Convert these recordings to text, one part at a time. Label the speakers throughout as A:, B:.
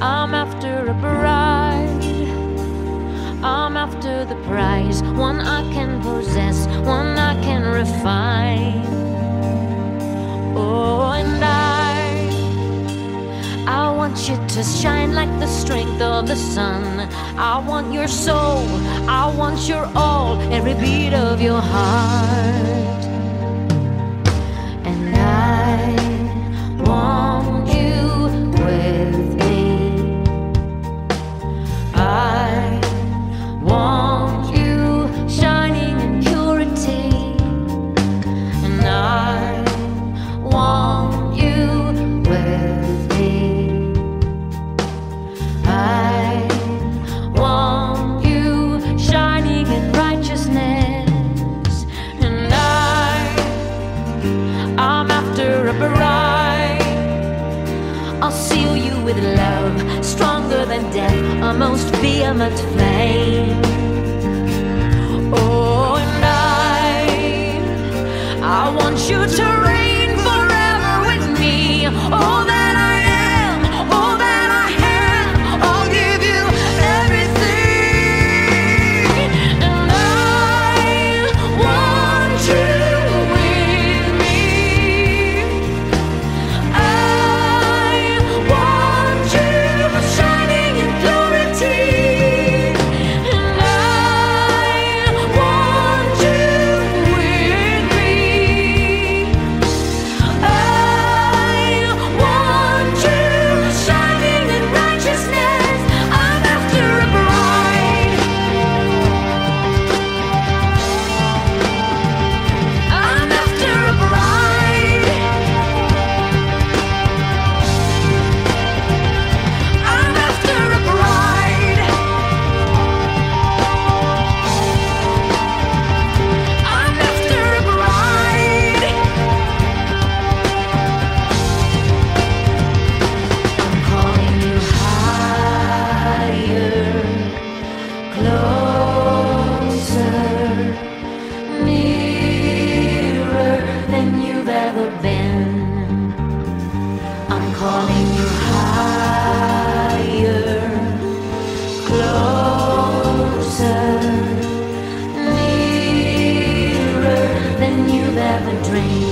A: I'm after a bride. I'm after the prize, one I can possess, one I can refine. Oh, and I, I want you to shine like the strength of the sun. I want your soul, I want your all, every beat of your heart. most vehement flame. Oh, and I, I want you to. free.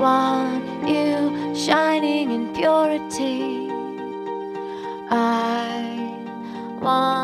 A: want you shining in purity. I want.